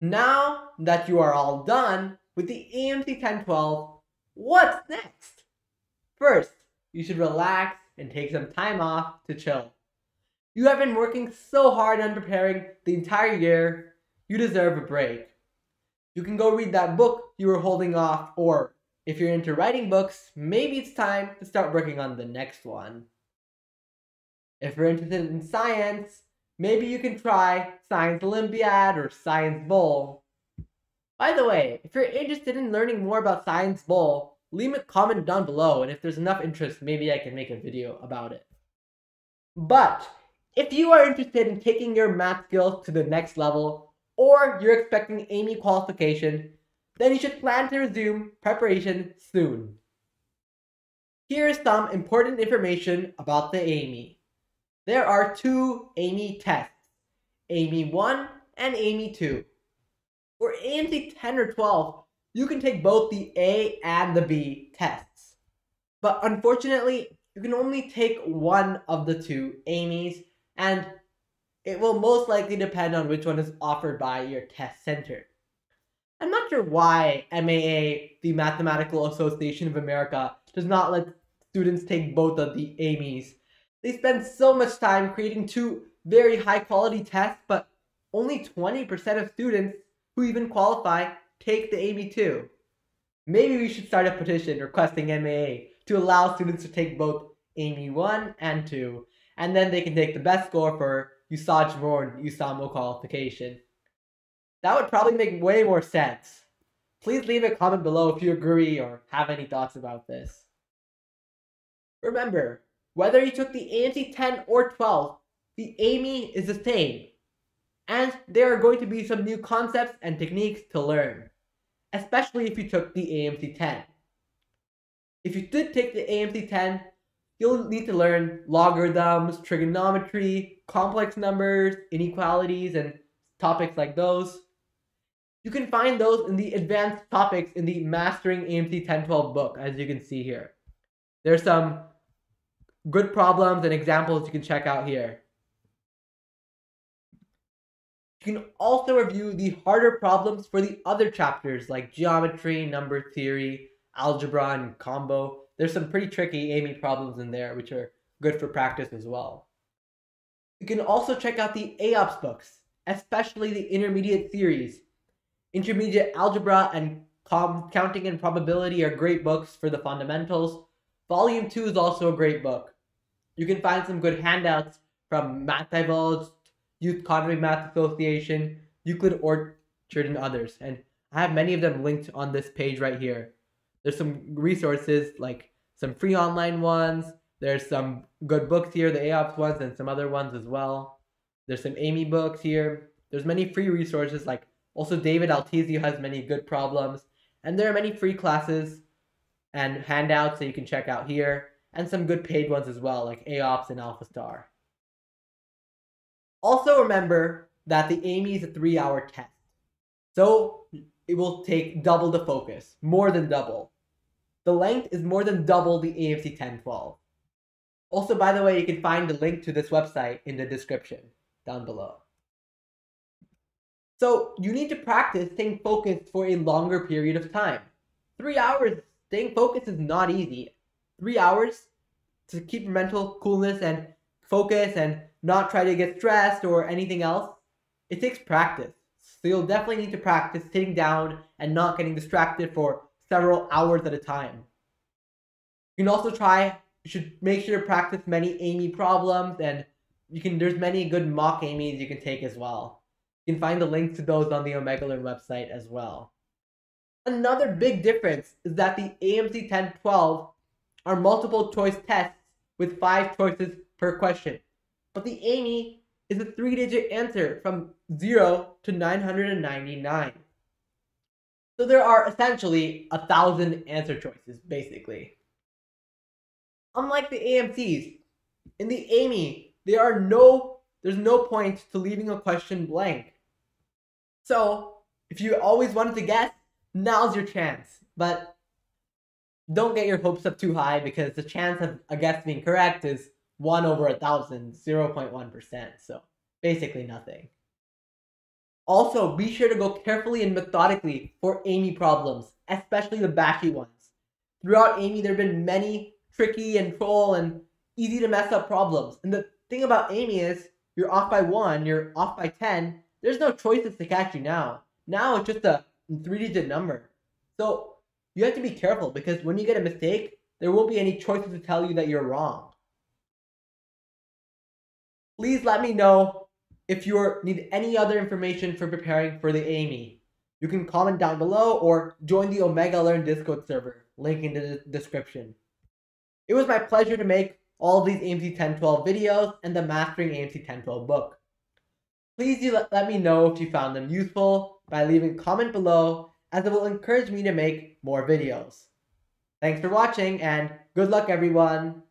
Now that you are all done with the AMC 1012, what's next? First, you should relax and take some time off to chill. You have been working so hard on preparing the entire year, you deserve a break. You can go read that book you were holding off, or if you're into writing books, maybe it's time to start working on the next one. If you're interested in science, maybe you can try Science Olympiad or Science Bowl. By the way, if you're interested in learning more about Science Bowl, leave a comment down below, and if there's enough interest, maybe I can make a video about it. But if you are interested in taking your math skills to the next level, or you're expecting AIME qualification, then you should plan to resume preparation soon. Here is some important information about the AIME. There are two AIME tests, AIME 1 and AIME 2. For AMC 10 or 12, you can take both the A and the B tests. But unfortunately, you can only take one of the two AIMEs, and it will most likely depend on which one is offered by your test center. I'm not sure why MAA, the Mathematical Association of America, does not let students take both of the AMYs. They spend so much time creating two very high quality tests, but only 20% of students who even qualify take the AIME 2. Maybe we should start a petition requesting MAA to allow students to take both AIME 1 and 2, and then they can take the best score for USAJMO and USAMO qualification. That would probably make way more sense. Please leave a comment below if you agree or have any thoughts about this. Remember, whether you took the AMC 10 or 12, the AIME is the same. And there are going to be some new concepts and techniques to learn, especially if you took the AMC 10. If you did take the AMC 10, you'll need to learn logarithms, trigonometry, complex numbers, inequalities, and topics like those. You can find those in the advanced topics in the Mastering AMC 1012 book, as you can see here. There's some good problems and examples you can check out here. You can also review the harder problems for the other chapters like geometry, number theory, algebra, and combo. There's some pretty tricky AIME problems in there which are good for practice as well. You can also check out the AOPS books, especially the intermediate series. Intermediate algebra and counting and probability are great books for the fundamentals. Volume 2 is also a great book. You can find some good handouts from Math Divulge, Youth Economy Math Association, Euclid Orchard, and others. And I have many of them linked on this page right here. There's some resources like some free online ones. There's some good books here, the AOPS ones, and some other ones as well. There's some AIME books here. There's many free resources like also David Altizio has many good problems. And there are many free classes and handouts that you can check out here. And some good paid ones as well, like AOPS and AlphaStar. Also remember that the AIME is a three hour test. So it will take double the focus, more than double. The length is more than double the AMC 1012. Also, by the way, you can find the link to this website in the description down below. So you need to practice staying focused for a longer period of time. Three hours staying focused is not easy. Three hours to keep your mental coolness and focus and not try to get stressed or anything else, it takes practice. So you'll definitely need to practice sitting down and not getting distracted for several hours at a time. You can also try, you should make sure to practice many AIME problems and you can, there's many good mock AIMEs you can take as well. You can find the links to those on the OmegaLearn website as well. Another big difference is that the AMC 1012 are multiple choice tests with five choices per question. But the AIME is a three digit answer from 0 to 999. So there are essentially a thousand answer choices, basically. Unlike the AMCs, in the AIME, there are no there's no point to leaving a question blank. So if you always wanted to guess, now's your chance. But don't get your hopes up too high because the chance of a guess being correct is 1 over a thousand, 0.1%. So basically nothing. Also, be sure to go carefully and methodically for AIME problems, especially the backy ones. Throughout AIME, there have been many tricky and troll and easy to mess up problems. And the thing about AIME is, you're off by one, you're off by 10, there's no choices to catch you now. Now it's just a three digit number. So you have to be careful because when you get a mistake, there won't be any choices to tell you that you're wrong. Please let me know if you need any other information for preparing for the AIME. You can comment down below or join the Omega Learn Discord server, link in the description. It was my pleasure to make all these AMC 1012 videos and the Mastering AMC 1012 book. Please do let me know if you found them useful by leaving a comment below as it will encourage me to make more videos. Thanks for watching and good luck everyone!